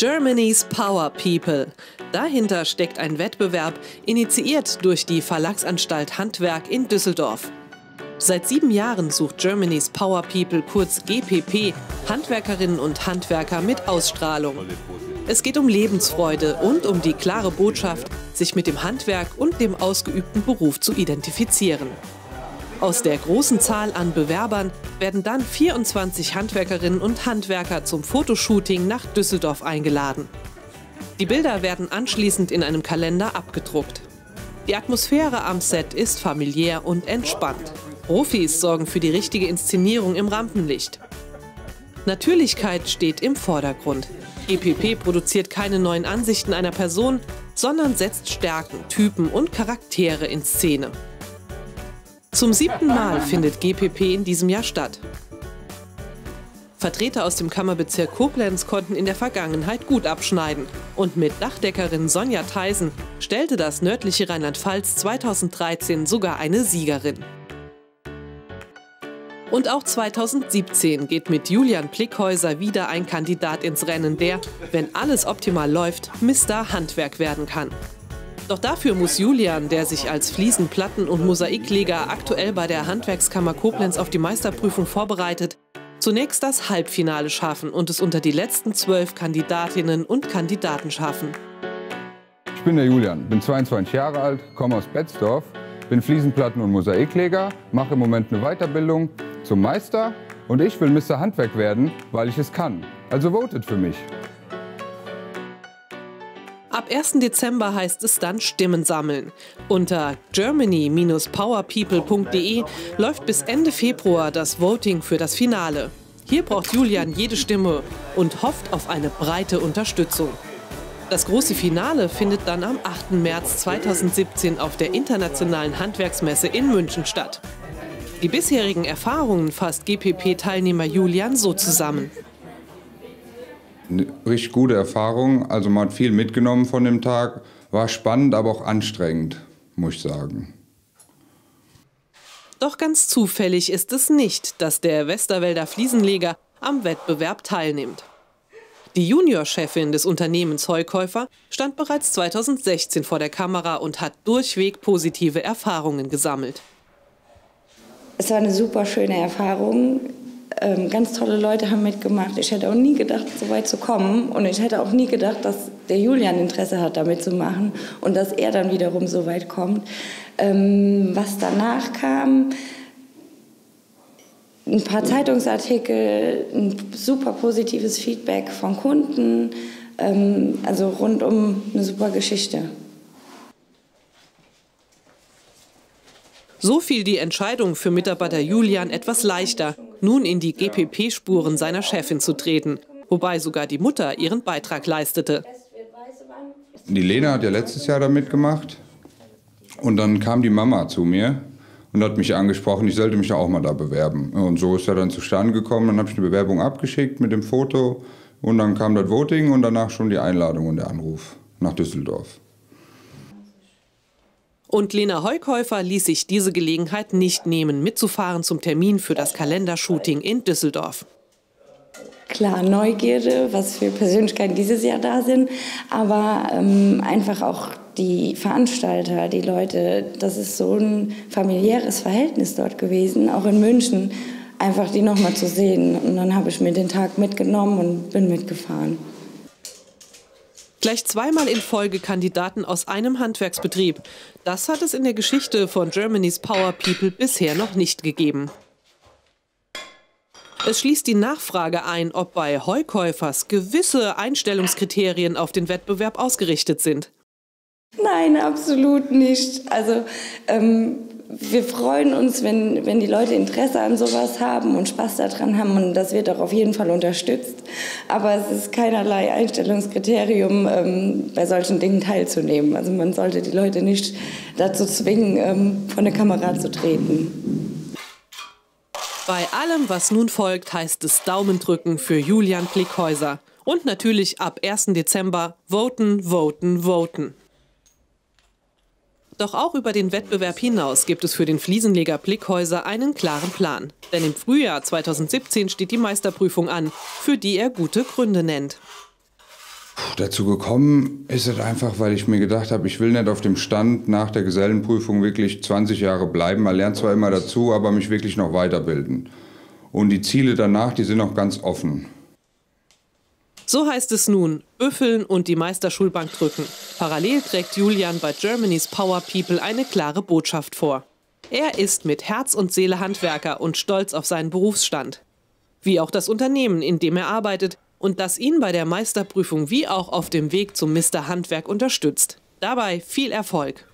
Germany's Power People. Dahinter steckt ein Wettbewerb, initiiert durch die Verlagsanstalt Handwerk in Düsseldorf. Seit sieben Jahren sucht Germany's Power People, kurz GPP, Handwerkerinnen und Handwerker mit Ausstrahlung. Es geht um Lebensfreude und um die klare Botschaft, sich mit dem Handwerk und dem ausgeübten Beruf zu identifizieren. Aus der großen Zahl an Bewerbern werden dann 24 Handwerkerinnen und Handwerker zum Fotoshooting nach Düsseldorf eingeladen. Die Bilder werden anschließend in einem Kalender abgedruckt. Die Atmosphäre am Set ist familiär und entspannt. Profis sorgen für die richtige Inszenierung im Rampenlicht. Natürlichkeit steht im Vordergrund. EPP produziert keine neuen Ansichten einer Person, sondern setzt Stärken, Typen und Charaktere in Szene. Zum siebten Mal findet GPP in diesem Jahr statt. Vertreter aus dem Kammerbezirk Koblenz konnten in der Vergangenheit gut abschneiden. Und mit Dachdeckerin Sonja Theisen stellte das nördliche Rheinland-Pfalz 2013 sogar eine Siegerin. Und auch 2017 geht mit Julian Plickhäuser wieder ein Kandidat ins Rennen, der, wenn alles optimal läuft, Mr. Handwerk werden kann. Doch dafür muss Julian, der sich als Fliesen-, Platten- und Mosaikleger aktuell bei der Handwerkskammer Koblenz auf die Meisterprüfung vorbereitet, zunächst das Halbfinale schaffen und es unter die letzten zwölf Kandidatinnen und Kandidaten schaffen. Ich bin der Julian, bin 22 Jahre alt, komme aus Betzdorf, bin Fliesenplatten- und Mosaikleger, mache im Moment eine Weiterbildung zum Meister und ich will Mr. Handwerk werden, weil ich es kann. Also votet für mich. Ab 1. Dezember heißt es dann Stimmen sammeln. Unter germany-powerpeople.de läuft bis Ende Februar das Voting für das Finale. Hier braucht Julian jede Stimme und hofft auf eine breite Unterstützung. Das große Finale findet dann am 8. März 2017 auf der Internationalen Handwerksmesse in München statt. Die bisherigen Erfahrungen fasst GPP-Teilnehmer Julian so zusammen eine richtig gute Erfahrung. Also man hat viel mitgenommen von dem Tag. War spannend, aber auch anstrengend, muss ich sagen. Doch ganz zufällig ist es nicht, dass der Westerwälder Fliesenleger am Wettbewerb teilnimmt. Die Juniorchefin des Unternehmens Heukäufer stand bereits 2016 vor der Kamera und hat durchweg positive Erfahrungen gesammelt. Es war eine super schöne Erfahrung. Ähm, ganz tolle Leute haben mitgemacht. Ich hätte auch nie gedacht, so weit zu kommen. Und ich hätte auch nie gedacht, dass der Julian Interesse hat, damit zu machen und dass er dann wiederum so weit kommt. Ähm, was danach kam, ein paar Zeitungsartikel, ein super positives Feedback von Kunden, ähm, also rundum eine super Geschichte. So fiel die Entscheidung für Mitarbeiter Julian etwas leichter, nun in die GPP-Spuren seiner Chefin zu treten, wobei sogar die Mutter ihren Beitrag leistete. Die Lena hat ja letztes Jahr da mitgemacht und dann kam die Mama zu mir und hat mich angesprochen, ich sollte mich auch mal da bewerben. Und so ist er dann zustande gekommen. Dann habe ich eine Bewerbung abgeschickt mit dem Foto und dann kam das Voting und danach schon die Einladung und der Anruf nach Düsseldorf. Und Lena Heukäufer ließ sich diese Gelegenheit nicht nehmen, mitzufahren zum Termin für das Kalendershooting in Düsseldorf. Klar, Neugierde, was für Persönlichkeiten dieses Jahr da sind, aber ähm, einfach auch die Veranstalter, die Leute, das ist so ein familiäres Verhältnis dort gewesen, auch in München, einfach die nochmal zu sehen. Und dann habe ich mir den Tag mitgenommen und bin mitgefahren. Gleich zweimal in Folge Kandidaten aus einem Handwerksbetrieb. Das hat es in der Geschichte von Germany's Power People bisher noch nicht gegeben. Es schließt die Nachfrage ein, ob bei Heukäufers gewisse Einstellungskriterien auf den Wettbewerb ausgerichtet sind. Nein, absolut nicht. Also ähm, wir freuen uns, wenn, wenn die Leute Interesse an sowas haben und Spaß daran haben und das wird auch auf jeden Fall unterstützt. Aber es ist keinerlei Einstellungskriterium, ähm, bei solchen Dingen teilzunehmen. Also man sollte die Leute nicht dazu zwingen, ähm, vor eine Kamera zu treten. Bei allem, was nun folgt, heißt es Daumen drücken für Julian Klickhäuser. Und natürlich ab 1. Dezember voten, voten, voten. Doch auch über den Wettbewerb hinaus gibt es für den Fliesenleger Blickhäuser einen klaren Plan. Denn im Frühjahr 2017 steht die Meisterprüfung an, für die er gute Gründe nennt. Dazu gekommen ist es einfach, weil ich mir gedacht habe, ich will nicht auf dem Stand nach der Gesellenprüfung wirklich 20 Jahre bleiben. Man lernt zwar immer dazu, aber mich wirklich noch weiterbilden. Und die Ziele danach, die sind noch ganz offen. So heißt es nun, büffeln und die Meisterschulbank drücken. Parallel trägt Julian bei Germany's Power People eine klare Botschaft vor. Er ist mit Herz und Seele Handwerker und stolz auf seinen Berufsstand. Wie auch das Unternehmen, in dem er arbeitet und das ihn bei der Meisterprüfung wie auch auf dem Weg zum Mr. Handwerk unterstützt. Dabei viel Erfolg.